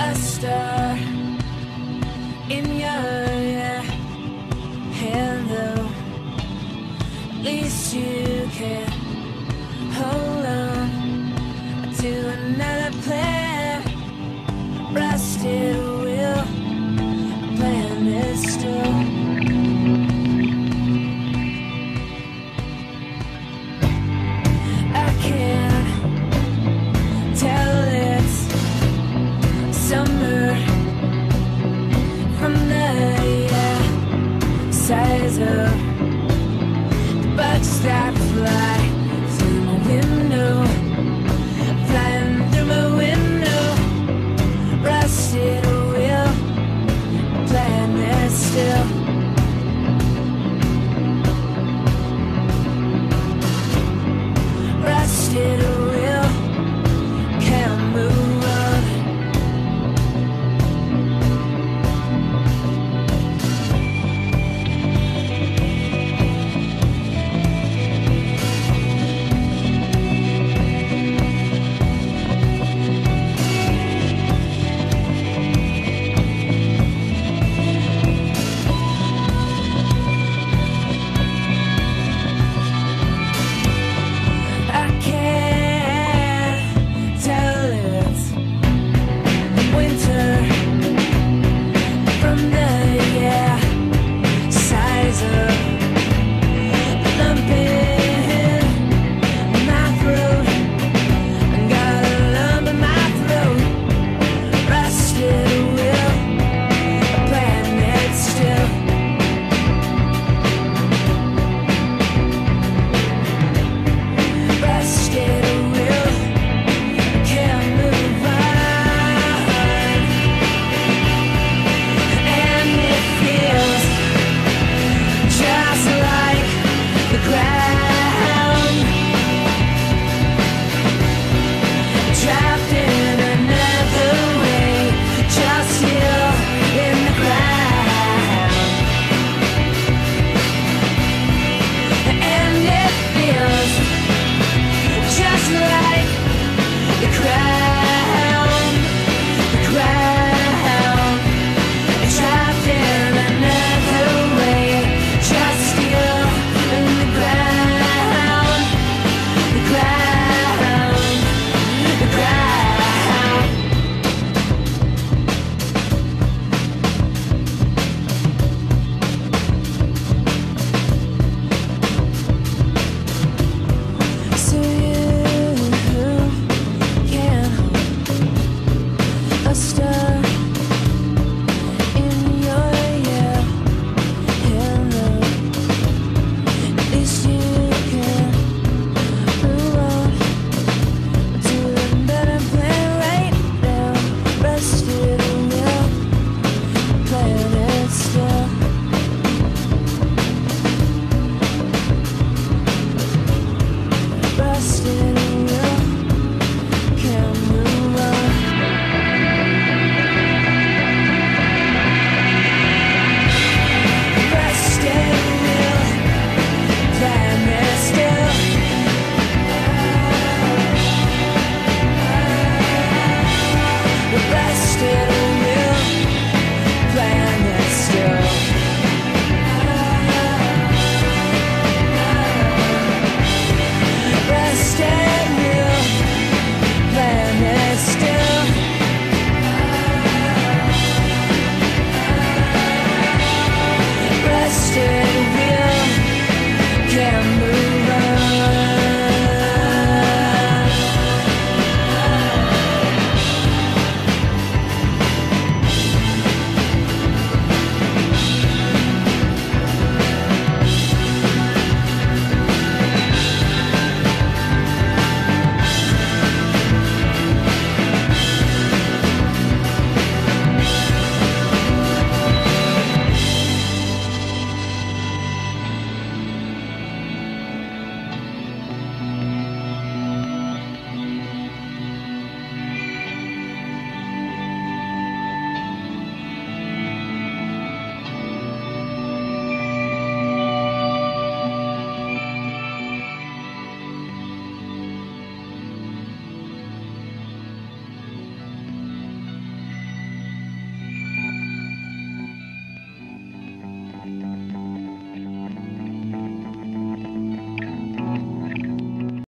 a star in your hand, though least you care.